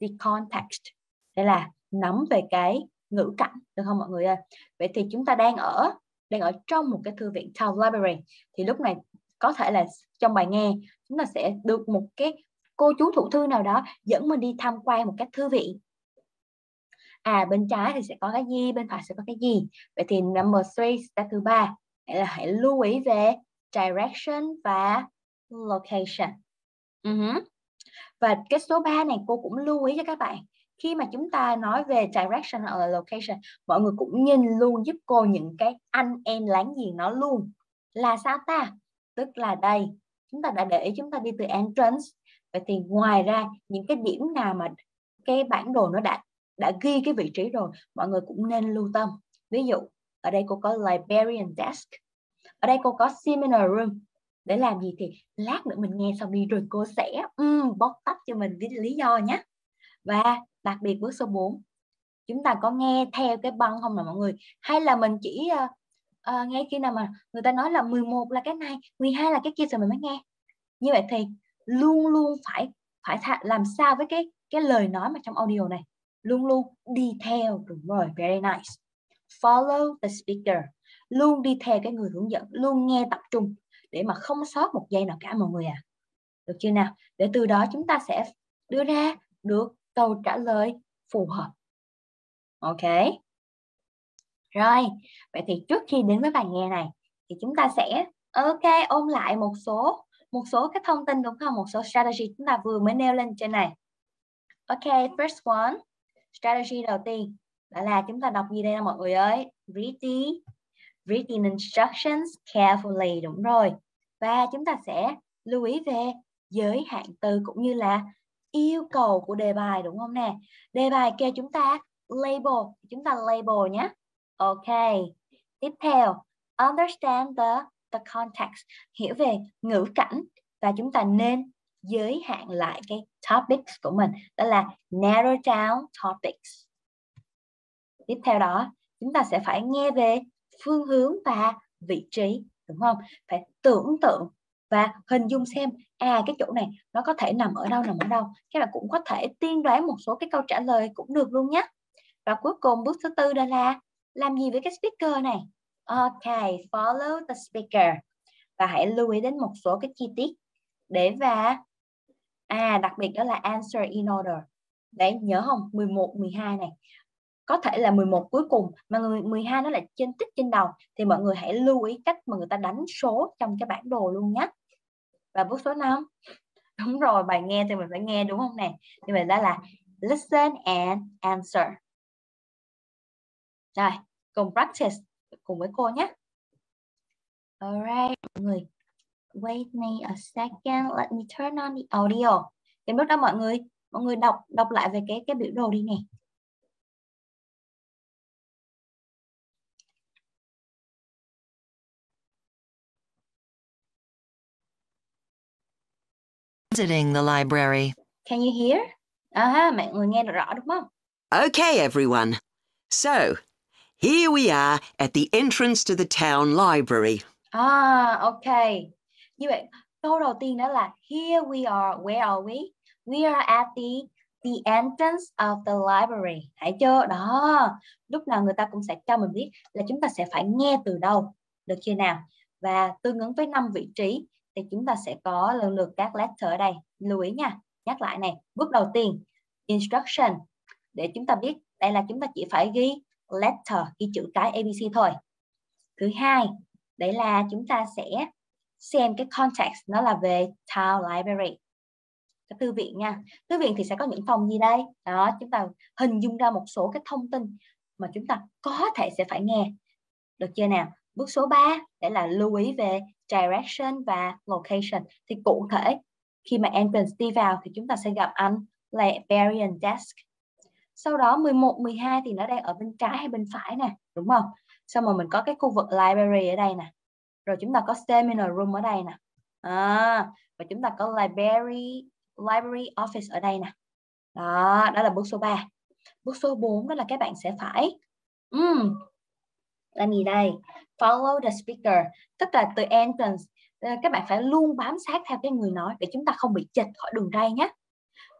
the context. Đây là nắm về cái ngữ cảnh được không mọi người ơi? Vậy thì chúng ta đang ở đang ở trong một cái thư viện town library, thì lúc này có thể là trong bài nghe, chúng ta sẽ được một cái cô chú thủ thư nào đó dẫn mình đi tham quan một cái thư viện. À bên trái thì sẽ có cái gì, bên phải sẽ có cái gì? Vậy thì number three, step thứ ba. Là hãy lưu ý về direction và location. Uh-huh. và cái số 3 này cô cũng lưu ý cho các bạn khi mà chúng ta nói về direction hoặc là location mọi người cũng nhìn luôn giúp cô những cái anh em láng giềng nó luôn. Là sao ta? Tức là đây chúng ta đã để ý chúng ta đi từ entrance. Vậy thì ngoài ra những cái điểm nào mà cái bản đồ nó đã đã ghi cái vị trí rồi mọi người cũng nên lưu tâm. Ví dụ ở đây cô có librarian desk ở đây cô có seminar room. Để làm gì thì lát nữa mình nghe xong đi rồi cô sẽ um, bóc tách cho mình cái lý do nhé và đặc biệt bước số 4 chúng ta có nghe theo cái băng không nào mọi người? Hay là mình chỉ uh, uh, nghe khi nào mà người ta nói là 11 là cái này 12 là cái kia rồi mình mới nghe? Như vậy thì luôn luôn phải phải làm sao với cái cái lời nói mà trong audio này? Luôn luôn đi theo đúng rồi very nice. Follow the speaker. Luôn đi theo cái người hướng dẫn luôn nghe tập trung để mà không sót một giây nào cả mọi người à được chưa nào? Để từ đó chúng ta sẽ đưa ra được câu trả lời phù hợp. Ok. Rồi, vậy thì trước khi đến với bài nghe này, thì chúng ta sẽ, ok, ôn lại một số một số cái thông tin đúng không? Một số strategy chúng ta vừa mới nêu lên trên này. Ok, first one, strategy đầu tiên, đó là chúng ta đọc gì đây nào mọi người ơi? Read the reading instructions carefully, đúng rồi. Và chúng ta sẽ lưu ý về giới hạn từ cũng như là yêu cầu của đề bài, đúng không nè? Đề bài kêu chúng ta label, chúng ta label nhé. Ok, tiếp theo, understand the the context, hiểu về ngữ cảnh, và chúng ta nên giới hạn lại cái topics của mình, đó là narrow down topics. Tiếp theo đó, chúng ta sẽ phải nghe về phương hướng và vị trí, đúng không? Phải tưởng tượng và hình dung xem à cái chỗ này nó có thể nằm ở đâu, nằm ở đâu. Các bạn cũng có thể tiên đoán một số cái câu trả lời cũng được luôn nhé. Và cuối cùng bước thứ tư đó là, làm gì với cái speaker này? Ok, follow the speaker. Và hãy lưu ý đến một số cái chi tiết. Để và à đặc biệt đó là answer in order. Đấy, nhớ không? 11 12 này. Có thể là 11 cuối cùng, mà người 12 nó là trên tích trên đầu. Thì mọi người hãy lưu ý cách mà người ta đánh số trong cái bản đồ luôn nhé và bước số 5 đúng rồi, bài nghe thì mình phải nghe đúng không nè? Thì mình đã là listen and answer. Rồi, cùng practice cùng với cô nhé. Alright mọi người. Wait me a second, let me turn on the audio. Thì lúc đó mọi người mọi người đọc đọc lại về cái cái biểu đồ đi nè. Visiting the library. Can you hear? À, mọi người nghe được rõ đúng không? Okay, everyone. So, here we are at the entrance to the town library. À, ok. Như vậy, câu đầu tiên đó là Here we are. Where are we? We are at the the entrance of the library. Thấy chưa? Đó. Lúc nào người ta cũng sẽ cho mình biết là chúng ta sẽ phải nghe từ đâu. Được chưa nào? Và tương ứng với năm vị trí thì chúng ta sẽ có lần lượt các letter ở đây. Lưu ý nha. Nhắc lại này. Bước đầu tiên, instruction. Để chúng ta biết đây là chúng ta chỉ phải ghi letter, ghi chữ cái ABC thôi. Thứ hai, đấy là chúng ta sẽ xem cái context nó là về town library cái thư viện nha thư viện thì sẽ có những phòng gì đây đó chúng ta hình dung ra một số cái thông tin mà chúng ta có thể sẽ phải nghe được chưa nào bước số 3 để là lưu ý về direction và location. Thì cụ thể khi mà entrance đi vào thì chúng ta sẽ gặp anh là variant desk. Sau đó 11 12 thì nó đang ở bên trái hay bên phải nè đúng không? Xong rồi mình có cái khu vực library ở đây nè. Rồi chúng ta có seminar room ở đây nè. À, và chúng ta có library library office ở đây nè. Đó đó là bước số 3 bước số 4 đó là các bạn sẽ phải um, làm gì đây. Follow the speaker. Tức là từ entrance. Ờ, các bạn phải luôn bám sát theo cái người nói để chúng ta không bị chệch khỏi đường ray nhé.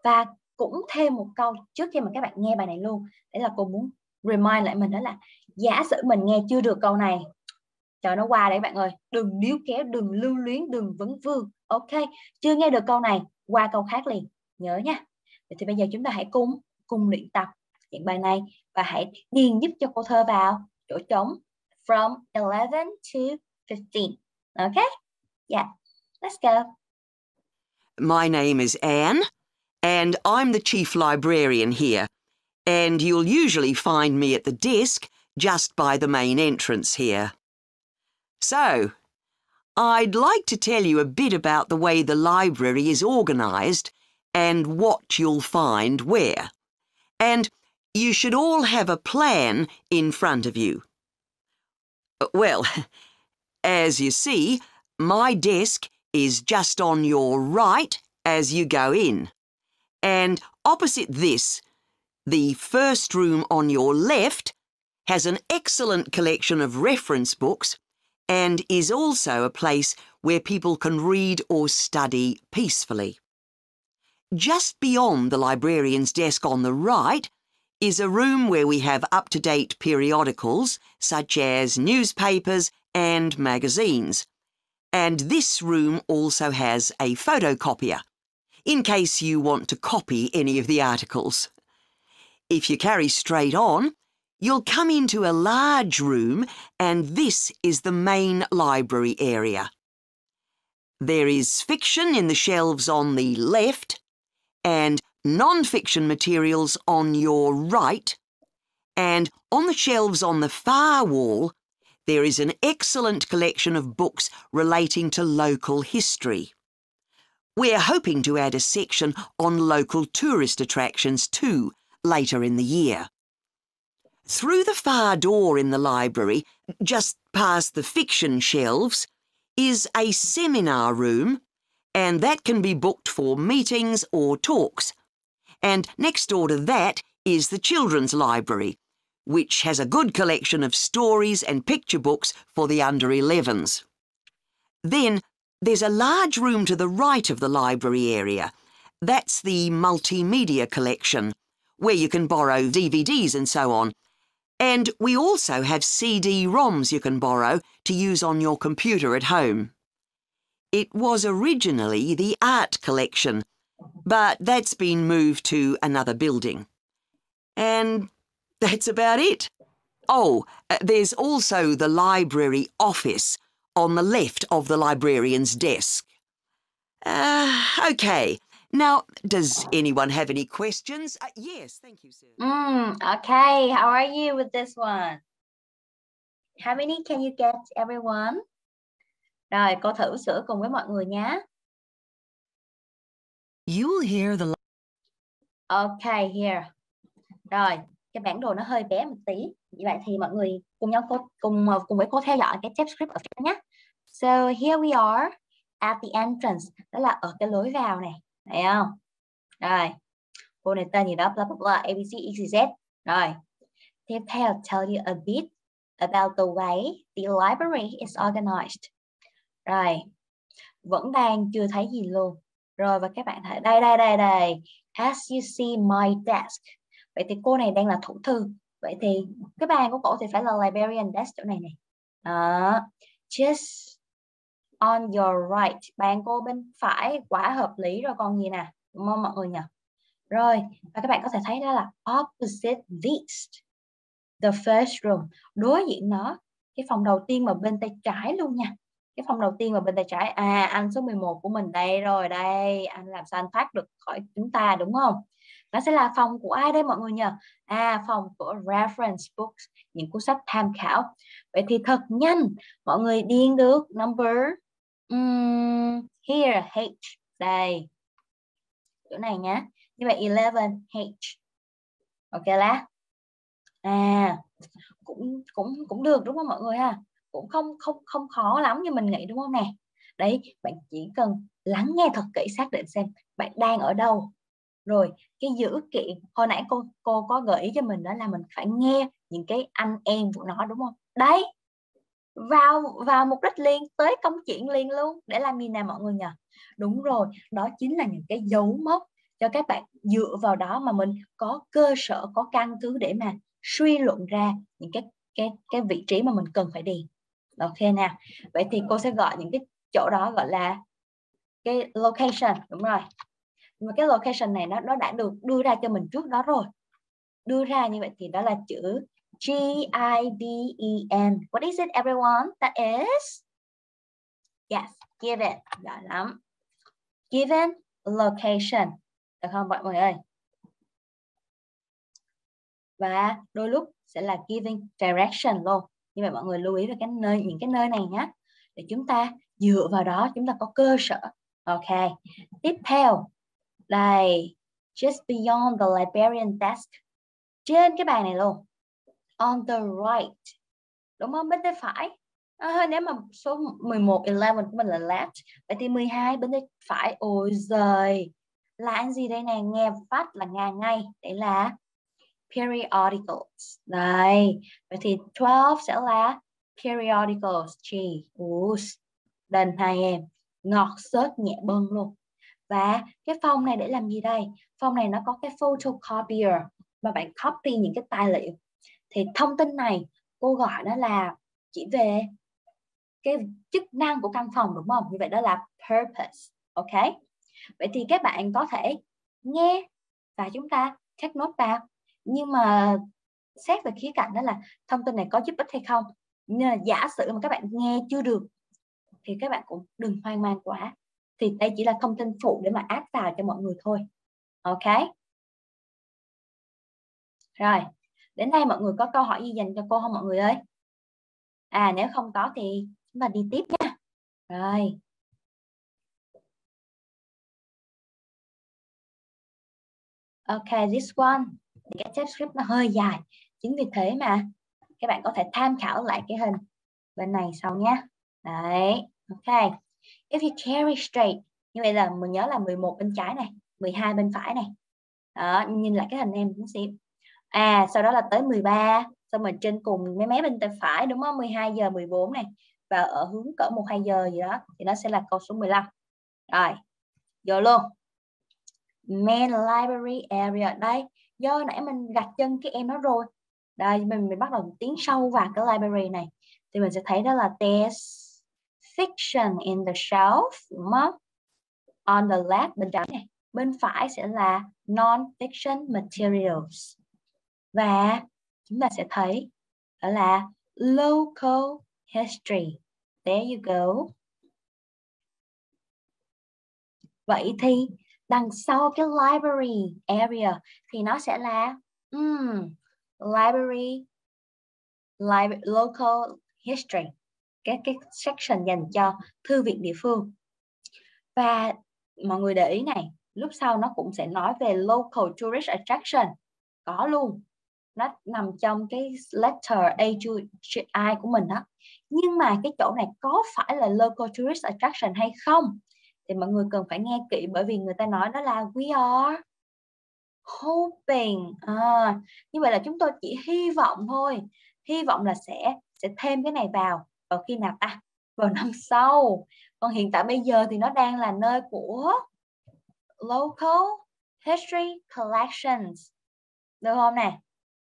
Và cũng thêm một câu trước khi mà các bạn nghe bài này luôn. Đấy là cô muốn remind lại mình đó là giả sử mình nghe chưa được câu này chờ nó qua đấy bạn ơi. Đừng níu kéo, đừng lưu luyến, đừng vấn vương. Ok, chưa nghe được câu này, qua câu khác liền. Nhớ nha. Vậy thì bây giờ chúng ta hãy cùng cùng luyện tập những bài này và hãy điền giúp cho cô thơ vào. Chỗ trống from 11 to 15 okay yeah let's go My name is Anne, and I'm the chief librarian here. And you'll usually find me at the desk just by the main entrance here. So, I'd like to tell you a bit about the way the library is organised and what you'll find where. And you should all have a plan in front of you. Well, as you see, my desk is just on your right as you go in. And opposite this, the first room on your left has an excellent collection of reference books and is also a place where people can read or study peacefully. Just beyond the librarian's desk on the right is a room where we have up-to-date periodicals such as newspapers and magazines. And this room also has a photocopier, in case you want to copy any of the articles. If you carry straight on, You'll come into a large room and this is the main library area. There is fiction in the shelves on the left and non-fiction materials on your right and on the shelves on the far wall there is an excellent collection of books relating to local history. We're hoping to add a section on local tourist attractions too later in the year. Through the far door in the library, just past the fiction shelves, is a seminar room, and that can be booked for meetings or talks. And next door to that is the children's library, which has a good collection of stories and picture books for the under 11s. Then there's a large room to the right of the library area. That's the multimedia collection, where you can borrow DVDs and so on, and we also have CD-ROMs you can borrow to use on your computer at home. It was originally the art collection, but that's been moved to another building. And that's about it. Oh, uh, there's also the library office on the left of the librarian's desk. Uh, OK, now, does anyone have any questions? Uh, yes, thank you, sir. Mm, okay, how are you with this one? How many can you get, everyone? Rồi, cô thử sửa cùng với mọi người nhé. You'll hear the... Ok, here. Rồi, cái bản đồ nó hơi bé một tí. Như vậy thì mọi người cùng nhau cô, cùng ờ, cùng với cô theo dõi cái chép script ở phía nhé. So here we are at the entrance. Đó là ở cái lối vào này. Thấy không? Rồi. Cô này tên gì đó blah blah blah ABC XYZ. E, Rồi. Tiếp theo tell you a bit about the way the library is organized. Rồi. Vẫn đang chưa thấy gì luôn. Rồi, và các bạn thấy đây đây đây đây. As you see my desk. Vậy thì cô này đang là thủ thư. Vậy thì cái bàn của cổ thì phải là librarian desk chỗ này này. Đó. Just on your right bàn cô bên phải quả hợp lý rồi, còn gì nè đúng không, mọi người nhỉ rồi, và các bạn có thể thấy đó là opposite this the first room đối diện nó, cái phòng đầu tiên mà bên tay trái luôn nha cái phòng đầu tiên mà bên tay trái à anh số 11 của mình đây rồi đây anh làm sao anh thoát được khỏi chúng ta đúng không? Nó sẽ là phòng của ai đây mọi người nhỉ? À phòng của reference books những cuốn sách tham khảo. Vậy thì thật nhanh mọi người điền được. Number um, here H đây. Chỗ này nhé như vậy 11 H. Ok lá à cũng cũng cũng được đúng không mọi người ha? Cũng không không không khó lắm như mình nghĩ, đúng không nè? Đấy, bạn chỉ cần lắng nghe thật kỹ, xác định xem bạn đang ở đâu. Rồi, cái dữ kiện, hồi nãy cô cô có gợi ý cho mình đó là mình phải nghe những cái anh em của nó, đúng không? Đấy, vào vào mục đích liền, tới công chuyện liền luôn, để làm gì nè mọi người nhờ đúng rồi, đó chính là những cái dấu mốc cho các bạn dựa vào đó mà mình có cơ sở, có căn cứ để mà suy luận ra những cái cái cái vị trí mà mình cần phải đi ok nào vậy thì cô sẽ gọi những cái chỗ đó gọi là cái location. Đúng rồi. Nhưng mà cái location này nó nó đã được đưa ra cho mình trước đó rồi. Đưa ra như vậy thì đó là chữ G I D E N. What is it, everyone? That is? Yes given giỏi lắm. Given location. Được không, mọi người ơi? Và đôi lúc sẽ là giving direction luôn như vậy mọi người lưu ý về cái nơi những cái nơi này nhé để chúng ta dựa vào đó chúng ta có cơ sở. Ok. Tiếp theo đây just beyond the librarian desk. Trên cái bàn này luôn. On the right. Đúng không? Bên tay phải. À, nếu mà số 11 11 của mình là left vậy thì 12 bên tay phải. Ôi giời. Là anh gì đây này nghe phát là nghe ngay. Đấy là periodicals. Đây vậy thì 12 sẽ là periodicals. Chi, Ủa, đền hai em. Ngọt sớt nhẹ bâng luôn. Và cái phong này để làm gì đây? Phong này nó có cái photocopier. Mà bạn copy những cái tài liệu. Thì thông tin này cô gọi nó là chỉ về cái chức năng của căn phòng đúng không? Như vậy đó là purpose ok? Vậy thì các bạn có thể nghe và chúng ta check note vào nhưng mà xét về khía cạnh đó là thông tin này có giúp ích hay không? Nên là giả sử mà các bạn nghe chưa được, thì các bạn cũng đừng hoang mang quá. Thì đây chỉ là thông tin phụ để mà áp vào cho mọi người thôi. Ok? Rồi, đến đây mọi người có câu hỏi gì dành cho cô không mọi người ơi? À nếu không có thì chúng ta đi tiếp nha. Rồi. Ok, this one cái chép script nó hơi dài. Chính vì thế mà các bạn có thể tham khảo lại cái hình bên này sau nhé. Đấy, ok. If you carry straight, như vậy là mình nhớ là 11 bên trái này 12 bên phải này. Đó, nhìn lại cái hình em cũng xem à sau đó là tới 13 xong rồi trên cùng mấy mấy bên tay phải, đúng không? 12 giờ 14 này. Và ở hướng cỡ 1 2 giờ gì đó, thì nó sẽ là câu số 15 rồi, vô luôn. Main library area, đây do nãy mình gạch chân cái em đó rồi. Đây, mình mình bắt đầu tiến sâu vào cái library này. Thì mình sẽ thấy đó là there's fiction in the shelf, đúng không? On the left, bên trái này. Bên phải sẽ là non-fiction materials. Và chúng ta sẽ thấy đó là local history. There you go. Vậy thì đằng sau cái library area thì nó sẽ là um, library li local history cái cái section dành cho thư viện địa phương. Và mọi người để ý này lúc sau nó cũng sẽ nói về local tourist attraction có luôn. Nó nằm trong cái letter A to I của mình đó nhưng mà cái chỗ này có phải là local tourist attraction hay không? Thì mọi người cần phải nghe kỹ bởi vì người ta nói đó là we are hoping. À, như vậy là chúng tôi chỉ hy vọng thôi. Hy vọng là sẽ sẽ thêm cái này vào. Vào khi nào ta? Vào năm sau. Còn hiện tại bây giờ thì nó đang là nơi của local history collections. Được không nè?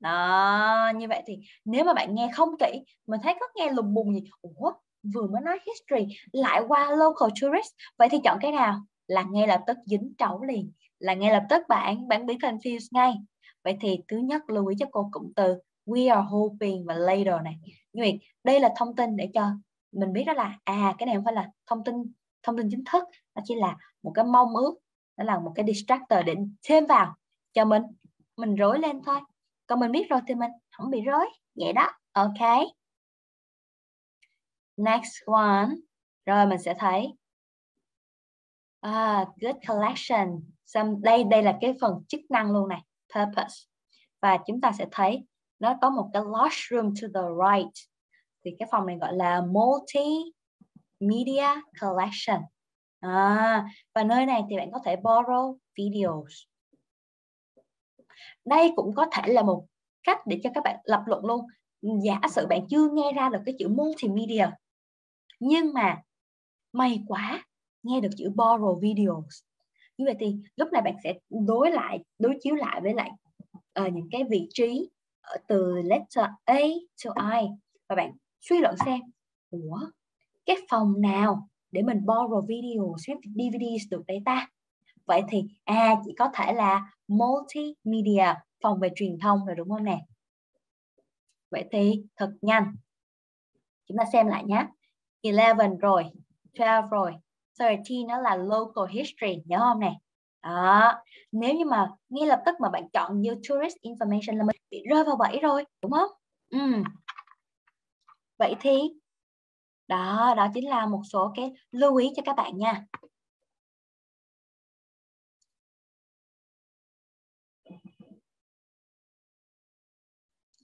Đó như vậy thì nếu mà bạn nghe không kỹ mình thấy có nghe lùng bùng gì ủa vừa mới nói history, lại qua local tourist. Vậy thì chọn cái nào? Là ngay lập tức dính trấu liền. Là ngay lập tức bạn bạn bị confused ngay. Vậy thì thứ nhất lưu ý cho cô cụm từ, we are hoping và later này. Như vậy, đây là thông tin để cho mình biết đó là à cái này không phải là thông tin thông tin chính thức. Nó chỉ là một cái mong ước, nó là một cái distractor để thêm vào cho mình. Mình rối lên thôi. Còn mình biết rồi thì mình không bị rối. Vậy đó. Ok next one. Rồi mình sẽ thấy. À, good collection. Some, đây đây là cái phần chức năng luôn này. Purpose. Và chúng ta sẽ thấy nó có một cái large room to the right. Thì cái phòng này gọi là multi media collection. À, và nơi này thì bạn có thể borrow videos. Đây cũng có thể là một cách để cho các bạn lập luận luôn. Giả sử bạn chưa nghe ra được cái chữ multimedia nhưng mà may quá nghe được chữ borrow videos. Như vậy thì lúc này bạn sẽ đối lại đối chiếu lại với lại uh, những cái vị trí từ letter A to I. Và bạn suy luận xem của cái phòng nào để mình borrow video DVDs được đấy ta? Vậy thì à chỉ có thể là multimedia phòng về truyền thông rồi đúng không nè? Vậy thì thật nhanh. Chúng ta xem lại nhé. 11 rồi 12 rồi 13 nó là local history, nhớ không nè đó, nếu như mà ngay lập tức mà bạn chọn như tourist information là mình bị rơi vào bẫy rồi, đúng không ừ. vậy thì, đó đó chính là một số cái lưu ý cho các bạn nha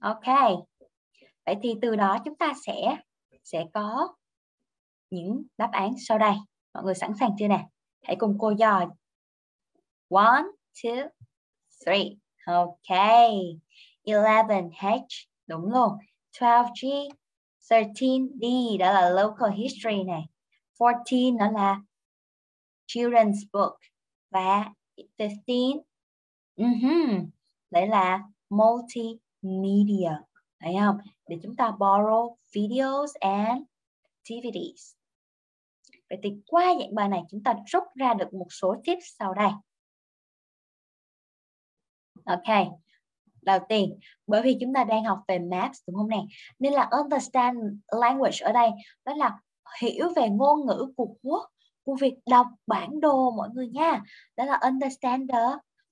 Ok. Vậy thì từ đó chúng ta sẽ sẽ có những đáp án sau đây. Mọi người sẵn sàng chưa nè? Hãy cùng cô dò. One, two, three. Ok. 11H. Đúng luôn. 12G. 13D. Đó là local history này. 14 đó là children's book. Và 15. Uh-huh. Đấy là multimedia. Thấy không? Để chúng ta borrow videos and activities. Vậy thì qua dạng bài này chúng ta rút ra được một số tips sau đây. Ok. Đầu tiên, bởi vì chúng ta đang học về maps đúng không nè? Nên là understand language ở đây đó là hiểu về ngôn ngữ của quốc của việc đọc bản đồ mọi người nha. Đó là understand the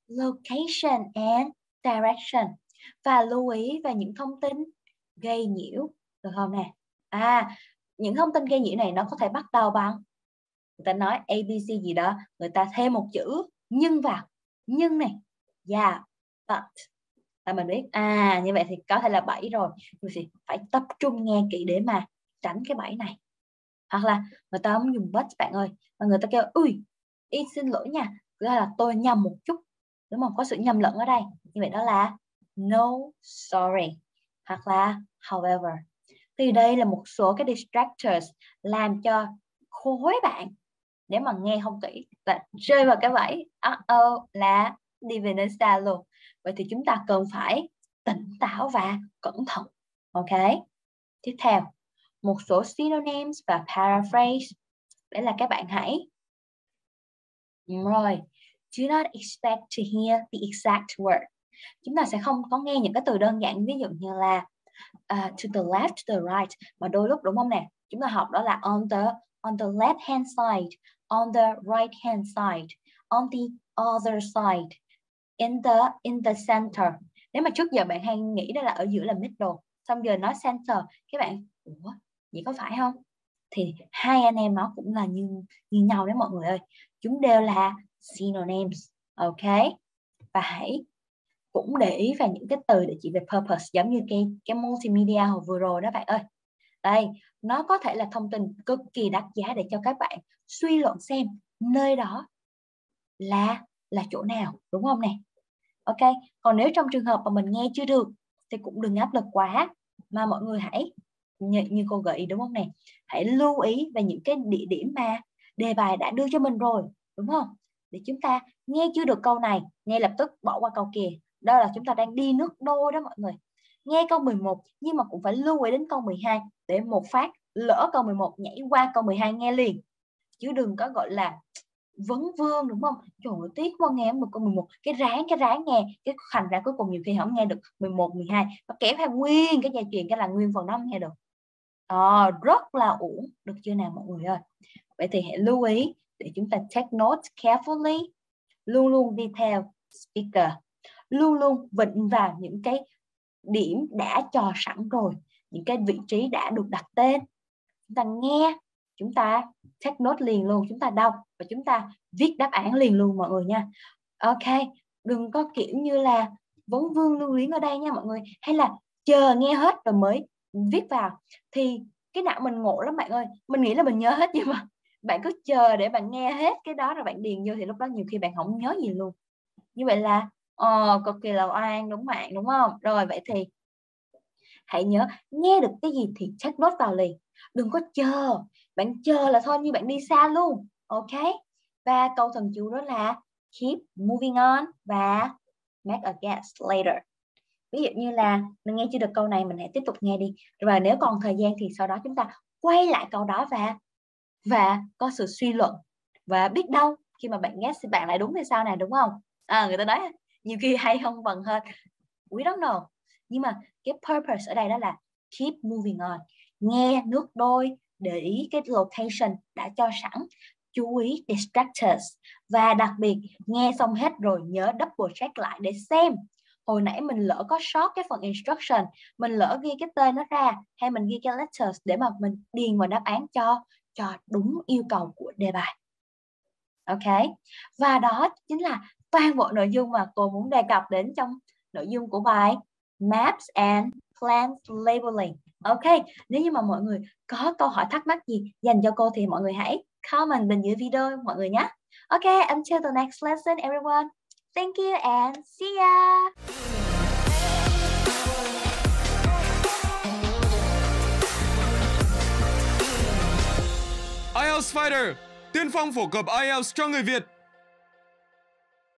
location and direction và lưu ý về những thông tin gây nhiễu được không nè? À, những thông tin gây nhiễu này nó có thể bắt đầu bằng, người ta nói abc gì đó, người ta thêm một chữ nhưng vào nhưng này yeah but. Là mình biết à như vậy thì có thể là bảy rồi. Mình sẽ phải tập trung nghe kỹ để mà tránh cái bảy này. Hoặc là người ta không dùng but, bạn ơi, mà người ta kêu, ui, y xin lỗi nha thứ là tôi nhầm một chút, đúng không? Có sự nhầm lẫn ở đây. Như vậy đó là, no, sorry. Hoặc là, however thì đây là một số cái distractors làm cho khối bạn, nếu mà nghe không kỹ, là rơi vào cái bẫy uh oh là đi về nơi xa luôn. Vậy thì chúng ta cần phải tỉnh táo và cẩn thận, ok? Tiếp theo, một số synonyms và paraphrase. Để là các bạn hãy. Rồi, do not expect to hear the exact word. Chúng ta sẽ không có nghe những cái từ đơn giản, ví dụ như là uh, to the left to the right. Mà đôi lúc đúng không nè? Chúng ta học đó là on the on the left hand side on the right hand side on the other side in the in the center. Nếu mà trước giờ bạn hay nghĩ đó là ở giữa là middle xong giờ nói center các bạn ủa vậy có phải không? Thì hai anh em nó cũng là như như nhau đấy mọi người ơi. Chúng đều là synonyms ok? Và hãy cũng để ý về những cái từ để chỉ về purpose giống như cái cái multimedia hồi vừa rồi đó bạn ơi. Đây nó có thể là thông tin cực kỳ đắt giá để cho các bạn suy luận xem nơi đó là là chỗ nào đúng không nè? Ok còn nếu trong trường hợp mà mình nghe chưa được thì cũng đừng áp lực quá mà mọi người hãy như, như cô gợi ý đúng không nè? Hãy lưu ý về những cái địa điểm mà đề bài đã đưa cho mình rồi đúng không? Để chúng ta nghe chưa được câu này ngay lập tức bỏ qua câu kia đó là chúng ta đang đi nước đôi đó mọi người. Nghe câu 11 nhưng mà cũng phải lưu ý đến câu 12 để một phát lỡ câu 11 nhảy qua câu 12 nghe liền. Chứ đừng có gọi là vấn vương đúng không? Trời ơi tiếc quá nghe một câu 11 cái ráng cái ráng nghe. Cái thành ra cuối cùng nhiều khi không nghe được 11 12 nó kéo theo nguyên cái dây chuyền cái là nguyên phần đó không nghe được. À, rất là uổng. Được chưa nào mọi người ơi? Vậy thì hãy lưu ý để chúng ta take note carefully. Luôn luôn đi theo speaker luôn luôn vịnh vào những cái điểm đã cho sẵn rồi, những cái vị trí đã được đặt tên. Chúng ta nghe, chúng ta take note liền luôn, chúng ta đọc và chúng ta viết đáp án liền luôn mọi người nha. Ok, đừng có kiểu như là vấn vương lưu luyến ở đây nha mọi người. Hay là chờ nghe hết rồi mới viết vào. Thì cái não mình ngộ lắm bạn ơi. Mình nghĩ là mình nhớ hết nhưng mà bạn cứ chờ để bạn nghe hết cái đó rồi bạn điền vô thì lúc đó nhiều khi bạn không nhớ gì luôn. Như vậy là uh, cực kỳ là oan đúng bạn đúng không? Rồi vậy thì hãy nhớ nghe được cái gì thì check nốt vào liền. Đừng có chờ bạn chờ là thôi như bạn đi xa luôn ok? Và câu thần chú đó là keep moving on và make a guess later. Ví dụ như là mình nghe chưa được câu này mình hãy tiếp tục nghe đi. Và nếu còn thời gian thì sau đó chúng ta quay lại câu đó và và có sự suy luận. Và biết đâu khi mà bạn guess thì bạn lại đúng thì sao này đúng không? À, người ta nói nhiều khi hay không bằng hơn we don't know. Nhưng mà cái purpose ở đây đó là keep moving on. Nghe nước đôi, để ý cái location đã cho sẵn. Chú ý distractors. Và đặc biệt, nghe xong hết rồi nhớ double check lại để xem. Hồi nãy mình lỡ có sót cái phần instruction, mình lỡ ghi cái tên nó ra, hay mình ghi cái letters để mà mình điền vào đáp án cho cho đúng yêu cầu của đề bài. Ok? Và đó chính là toàn bộ nội dung mà cô muốn đề cập đến trong nội dung của bài Maps and Plans Labeling. Ok, nếu như mà mọi người có câu hỏi thắc mắc gì dành cho cô thì mọi người hãy comment bên dưới video mọi người nhé. Ok, until the next lesson everyone. Thank you and see ya. IELTS Fighter, tiên phong phổ cập IELTS cho người Việt.